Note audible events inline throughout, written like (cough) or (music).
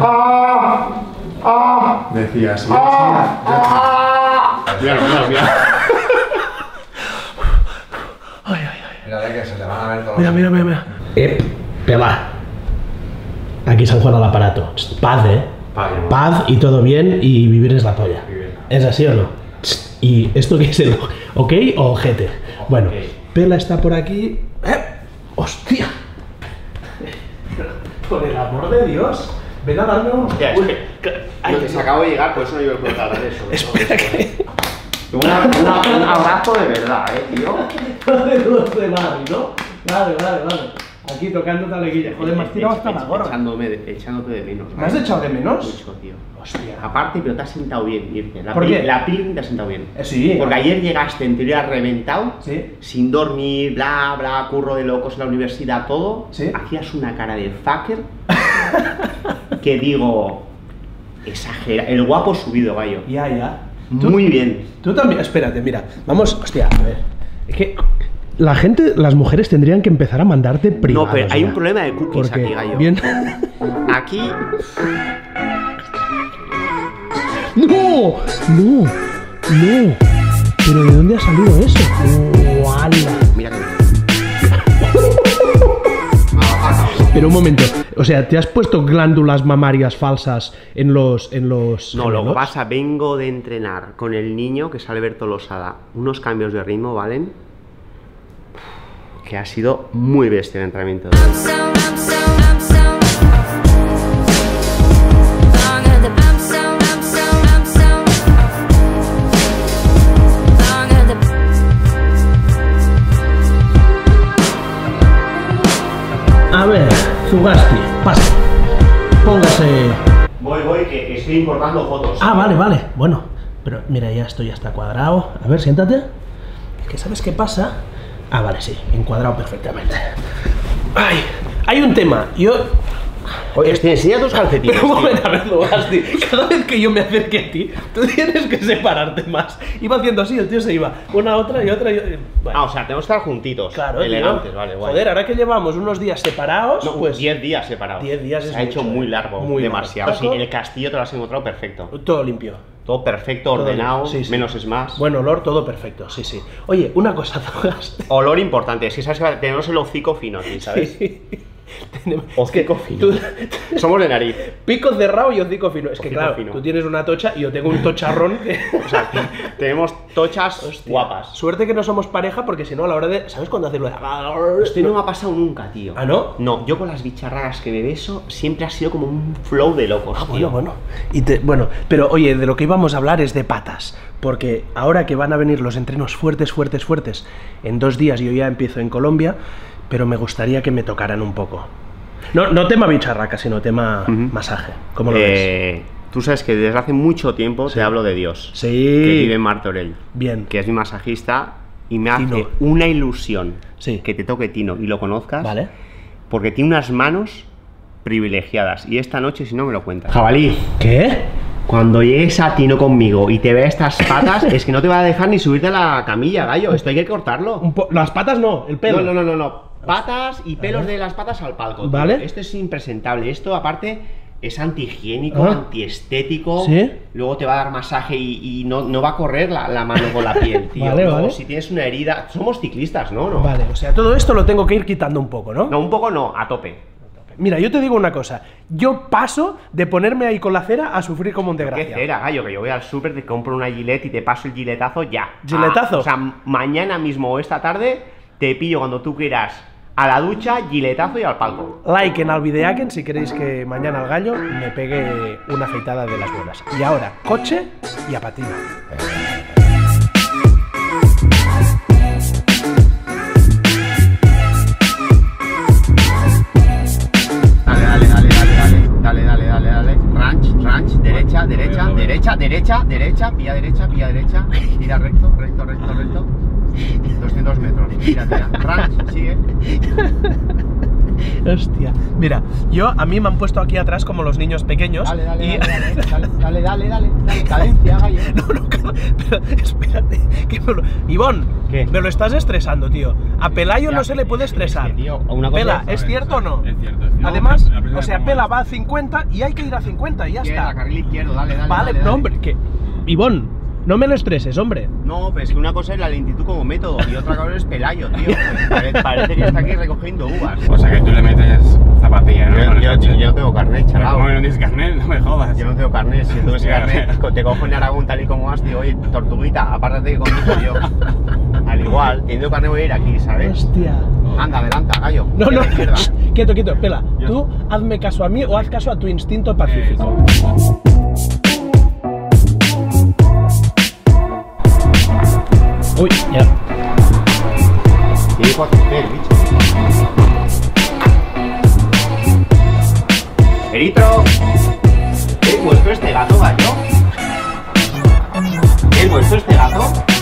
¡Ah! ¡Ah! Decías, ¡Ah! mira, mira, mira. Mira, que se te van a ver todos. Mira, mira, mira, mira. Eh, pela. Aquí San Juan al aparato. Paz, eh. Paz, y todo bien y vivir es la polla. ¿Es así o no? ¿Y esto qué es el ok o ojete? Bueno, Pela está por aquí. ¡Eh! ¡Hostia! Por el amor de Dios, ven a darme un. Ya, es que- Ay, que se acabo de llegar, por eso no iba a contar eso. Espera que. Una- una- un abrazo de verdad, eh, tío. de de Barry, ¿no? Vale, vale, vale. Aquí tocando taleguilla. Joder, me has tirado hasta la gorra. Echándome de, echándote de menos. ¿Me has echado de menos? Mucho, tío. Hostia. Aparte, pero te has sentado bien, irte. La, ¿Por qué? la peli te ha sentado bien. Eh, sí. Porque ayer llegaste en teoría reventado, Sí. sin dormir, bla, bla, curro de locos en la universidad, todo. Sí. Hacías una cara de fucker (laughs) que digo, exagera. El guapo subido, gallo. Ya, ya. Muy bien. Tú también, espérate, mira. Vamos, hostia, a ver. Es que. La gente, las mujeres tendrían que empezar a mandarte privados. no, pero hay ya. un problema de cookies Porque aquí, gallo. bien. Aquí, (laughs) ¡No! ¡No! ¡No! ¿Pero de dónde ha salido eso? ¡Wala! mira que Pero un momento, o sea, ¿te has puesto glándulas mamarias falsas en los. en los. No, lo que pasa, vengo de entrenar con el niño que sale Berto Losada. Unos cambios de ritmo, ¿valen? Que ha sido muy bestia el entrenamiento. I'm Zugasti, pase. Póngase. Voy, voy, que estoy importando fotos. Ah, vale, vale. Bueno, pero mira, ya esto ya está cuadrado. A ver, siéntate. Es que ¿sabes qué pasa? Ah, vale, sí, encuadrado perfectamente. Ay, hay un tema. Yo. Oye, te enseña tus calcetines. Pero (laughs) un tío. momento, Zugasti. Cada vez que yo me acerque a ti, tú tienes que separarte más. Iba haciendo así, el tío se iba. Una, otra y otra. Y... Bueno, Ah, o sea, tenemos que estar juntitos. claro, tío. Elegantes, vale, guay. Joder, ahora que llevamos unos días separados, No, pues. 10 días separados. 10 días es Se ha hecho mucho, muy eh. largo, Muy demasiado. largo. Sí, el castillo te lo has encontrado perfecto. Todo limpio. Todo perfecto, ordenado. Sí, sí. menos es más. Buen olor, todo perfecto, sí, sí. Oye, una cosa. (laughs) Olor importante, es que sabes que tenemos el hocico fino aquí, ¿sabes? Tenemos- Hocico fino. tú- (laughs) Somos de nariz. Pico cerrado y hocico fino. Es que claro, fino. tú tienes una tocha y yo tengo un tocharrón. que- (laughs) O sea, tenemos tochas Hostia. guapas. Suerte que no somos pareja porque si no a la hora de... ¿Sabes cuándo hacerlo? Esto no me ha pasado nunca, tío. ¿Ah, no? No, yo con las bicharradas que me beso siempre ha sido como un flow de locos, Ah, tío. bueno, bueno. Y te- bueno, pero oye, de lo que íbamos a hablar es de patas. Porque ahora que van a venir los entrenos fuertes, fuertes, fuertes, en dos días yo ya empiezo en Colombia, pero me gustaría que me tocaran un poco. No, no tema bicharraca, sino tema masaje. ¿Cómo lo ves? Eh, tú sabes que desde hace mucho tiempo te hablo de Dios. Sí. Que vive en Martorell. Bien. Que es mi masajista y me hace Tino. una ilusión Sí. que te toque Tino y lo conozcas. Vale. Porque tiene unas manos privilegiadas. Y esta noche, si no, me lo cuentas. Jabalí, ¿Qué? cuando llegues a Tino conmigo y te vea estas patas, es que no te va a dejar ni subirte a la camilla, gallo. Esto hay que cortarlo. Un Las patas no, el pelo. No, no, no, no, no. Patas y pelos de las patas al palco. tío. Vale. Esto es impresentable. Esto, aparte, es antihigiénico, Ah. antiestético. ¿Sí? Luego te va a dar masaje y, y no, no va a correr la, la mano con la piel, (laughs) tío. Vale, Luego, vale. si tienes una herida. Somos ciclistas, ¿no? ¿no? Vale, o sea, todo esto lo tengo que ir quitando un poco, ¿no? No, un poco no, a tope. Mira, yo te digo una cosa. Yo paso de ponerme ahí con la cera a sufrir como un ¿Qué desgraciado. cera, gallo? Que yo voy al súper, te compro una gilet y te paso el giletazo ya. ¿Giletazo? Ah, o sea, mañana mismo o esta tarde te pillo cuando tú quieras a la ducha, giletazo y al palco. Like en Alvideaken si queréis que mañana al gallo me pegue una afeitada de las buenas. Y ahora, coche y a patina. Dale, dale, dale, dale, dale, dale, dale, dale. Ranch, ranch, derecha, derecha, derecha, derecha, derecha, vía derecha, vía derecha, gira recto, recto, recto, recto. 200 metros. Tira, tira. Ranch, sigue. Hostia. Mira, yo a mí me han puesto aquí atrás como los niños pequeños. Dale, dale, y- dale, dale, (laughs) dale, dale, dale, dale, dale, cadencia, gallo. No, no, pero espérate. Que me lo... Ivón, ¿Qué? me lo estás estresando, tío. A Pelayo no se le puede estresar. Es que, tío, una cosa Pela, es- ¿es cierto o no? Es cierto, es cierto. Además, o sea, Pela va a 50 y hay que ir a 50 y ya está. carril izquierdo, dale, dale. Vale, dale, no, hombre, que. Ivón, no me lo estreses, hombre. No, pero es que una cosa es la lentitud como método y otra cosa es Pelayo, tío. Pare- Parece que está aquí recogiendo uvas. O sea que tú le metes zapatilla, ¿no? Yo, yo, yo no tengo carnet, chalao. ¿Cómo no tienes carnet? No me jodas. Yo no tengo carnet, si ese Sí, carnet, te cojo en Aragón tal y como vas, digo, oye, tortuguita, apártate que conduco yo. Al igual, teniendo carnet voy a ir aquí, ¿sabes? Hostia. Anda, adelanta, gallo. No, no, (laughs) quieto, quieto, Pela. Yo. Tú hazme caso a mí o haz caso a tu instinto pacífico. Uy, ya. Tiene cuatro hacer, bicho. Eritro. ¿Es vuestro este gato, gallo? ¿Es vuestro este gato?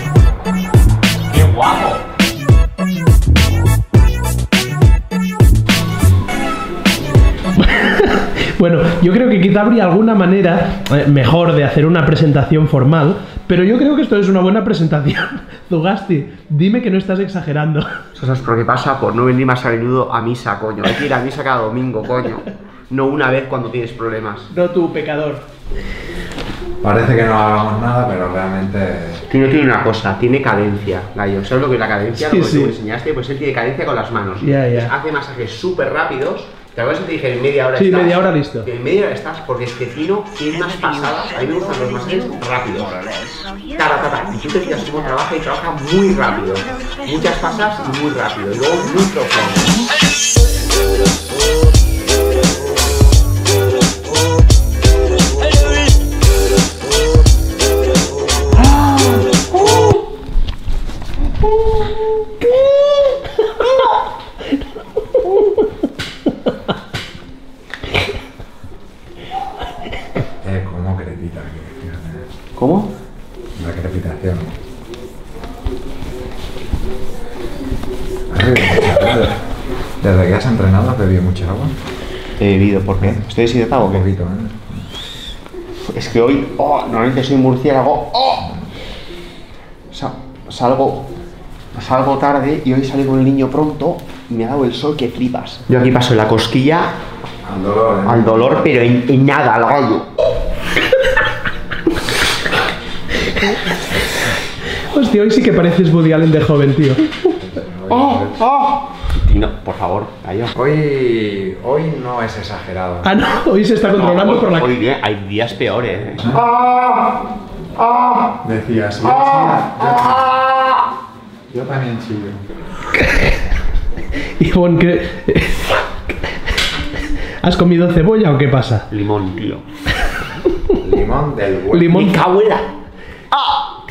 Bueno, yo creo que quizá habría alguna manera eh, mejor de hacer una presentación formal, pero yo creo que esto es una buena presentación. (laughs) Zugasti, dime que no estás exagerando. Eso es por qué pasa por no venir más a menudo a misa, coño. Hay que ir a misa cada domingo, coño. No una vez cuando tienes problemas. No tú, pecador. Parece que no hagamos nada, pero realmente. Tino tiene una cosa, tiene cadencia, gallo. ¿Sabes lo que es la cadencia? Sí, lo que sí. tú me enseñaste, pues él tiene cadencia con las manos. Ya, ya. Pues Hace masajes súper rápidos. ¿Te acuerdas que te dije en media hora Sí, estás? media hora listo. En media hora estás, porque es que Tino tiene unas pasadas. A mí me gustan los masajes rápidos. Tara, tara. Y tú te fijas cómo trabaja y trabaja muy rápido. Muchas pasas y muy rápido. Y luego muy profundo. Cómo. La crepitación. Desde que has entrenado has bebido mucha agua. He bebido, ¿por qué? ¿Estoy deshidratado o Un qué? poquito, ¿eh? Es que hoy, oh, normalmente soy murciélago, oh. Sa- salgo, salgo tarde y hoy salí con el niño pronto y me ha dado el sol que flipas. Yo aquí paso la cosquilla Al dolor, ¿eh? al dolor, pero en, en nada, al gallo. Hostia, hoy sí que pareces Woody Allen de joven, tío. ¡Oh! ¡Oh! Tino, por favor, gallo. Hoy, hoy no es exagerado. Ah, no, hoy se está controlando hoy, por la... hoy día- hay días peores. ¿eh? Decías, yo, yo, yo también chillo. (laughs) Ivonne, ¿qué... ¿Has comido cebolla o qué pasa? Limón, tío. Limón del (laughs) huevo. Limón, ¡Mi cabuela! ¡Ah!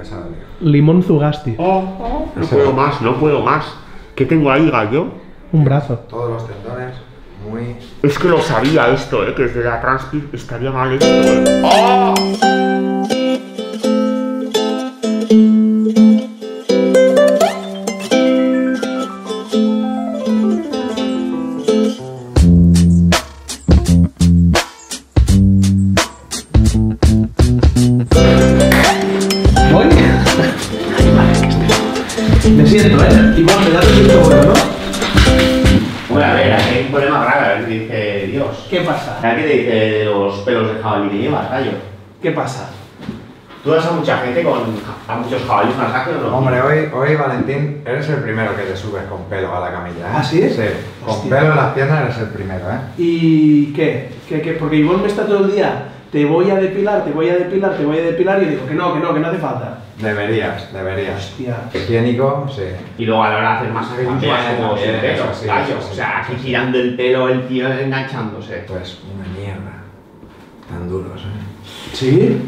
Esa dolió. limón Zugasti. No puedo más, no puedo más. ¿Qué tengo ahí, gallo? Un brazo. Todos los tendones muy... Es que lo sabía esto, ¿eh? Que desde la Transpir estaría mal esto, ¿eh? ¡Ah! ¿Qué pasa? ¿A qué te dice de los pelos de jabalí que llevas, gallo? ¿Qué pasa? ¿Tú das a mucha gente con a muchos jabalíes masajes o no? Hombre, hoy, hoy Valentín, eres el primero que te subes con pelo a la camilla, ¿eh? ¿Ah, sí? Sí, con Hostia. pelo en las piernas eres el primero, ¿eh? ¿Y qué? ¿Qué, qué? Porque Ivonne me está todo el día, te voy a depilar, te voy a depilar, te voy a depilar, y digo que no, que no, que no hace falta. Deberías, deberías. Hostia. Higiénico, sí. Y luego a la hora de hacer te vas como sin pelo, sí, gallo. sí, o sea, aquí sí. girando el pelo, el tío enganchándose. Pues una mierda. Tan duros, ¿eh? ¿Sí?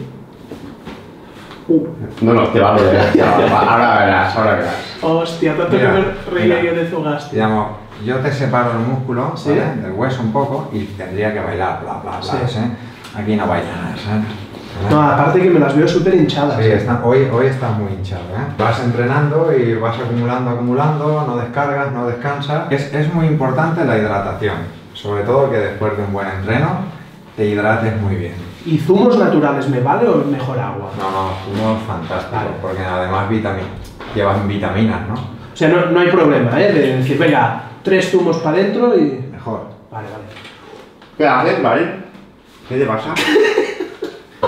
No, no, te va a doler. te va- va- Ahora verás, ahora verás. Hostia, tanto Mira, que me reía mira. yo de Zugasti. Digamos, yo te separo el músculo, Sí. ¿vale? Del hueso un poco y tendría que bailar, bla, bla, bla, Sí. ¿Eh? Aquí no bailas, ¿eh? No, aparte que me las veo súper hinchadas. Sí, está- hoy, hoy está muy hinchado, ¿eh? Vas entrenando y vas acumulando, acumulando, no descargas, no descansas. Es, es muy importante la hidratación, sobre todo que después de un buen entreno te hidrates muy bien. ¿Y zumos naturales me vale o mejor agua? No, no, zumo es fantástico, Vale. porque además vitami- llevan vitaminas, ¿no? O sea, no, no hay problema, ¿eh? De decir, venga, tres zumos para adentro y... Mejor. Vale, vale. ¿Qué haces, vale? ¿Qué te pasa?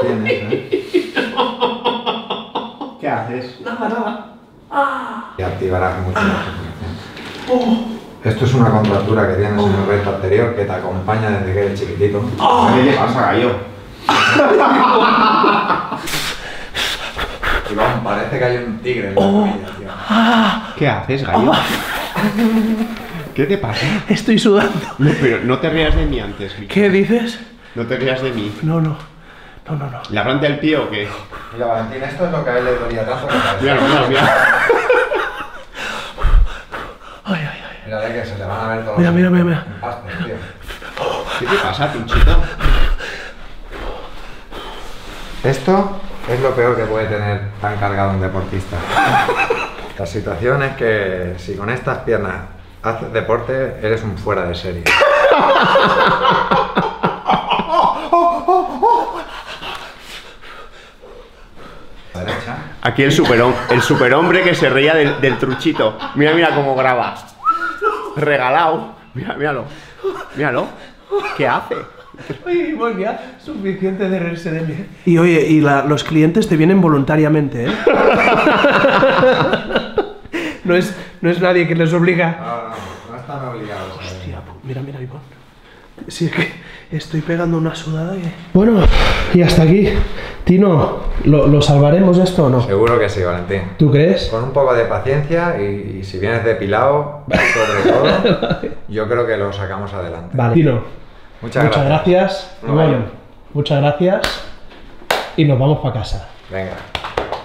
Tienes, ¿eh? ¿Qué haces? Nada, nada. Y activarás mucho la circulación. Esto es una contractura que tienes en el recto anterior que te acompaña desde que eres chiquitito. ¿Qué te pasa, gallo? Iván, parece que hay un tigre en la camilla, tío. ¿Qué haces, gallo? ¿Qué te pasa? Estoy sudando. No, pero no te rías de mí antes. ¿Qué dices? No te rías de mí. No, no. No, no, no. ¿La planta del pie o qué? Mira, Valentín, esto es lo que a él le dolía tanto. Míralo, míralo, míralo. Ay, ay, ay. Mírale que se le van a ver todos Mira, los mira, mira, mira. tío. ¿Qué te pasa, pinchito? Esto es lo peor que puede tener tan cargado un deportista. La situación es que si con estas piernas haces deporte, eres un fuera de serie. La derecha. Aquí el, superhom- el superhombre que se reía del, del truchito. Mira, mira cómo graba. Regalado. Mira, míralo. Míralo. ¿Qué hace? Oye, Ivonne, ya suficiente de reírse de mí. Y oye, y la- los clientes te vienen voluntariamente, ¿eh? (laughs) no, es, no es nadie que les obliga. No, no, no están obligados. Hostia, pu- mira, mira, Ivonne. Si es que estoy pegando una sudada y... Bueno, y hasta aquí. Tino, ¿lo, lo salvaremos esto o no? Seguro que sí, Valentín. ¿Tú crees? Con un poco de paciencia y, y si vienes depilado, sobre todo, (laughs) yo creo que lo sacamos adelante. Vale. Tino, Muchas, muchas gracias. gracias. No, Ivonne, vaya. muchas gracias. Y nos vamos para casa. Venga.